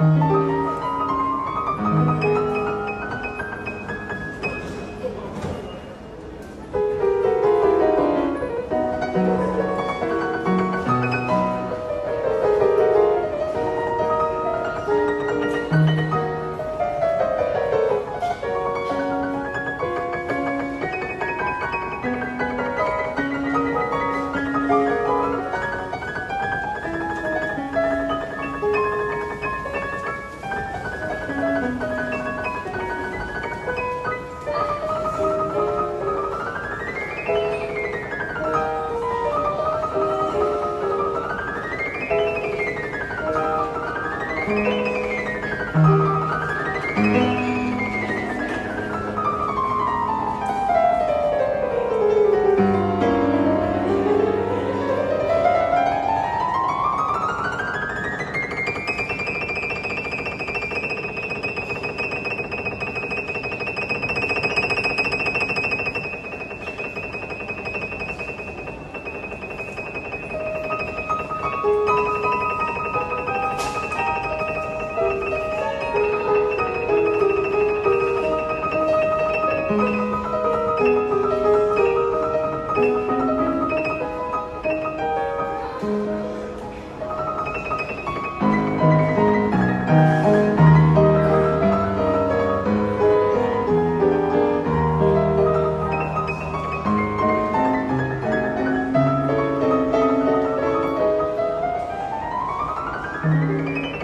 Música Música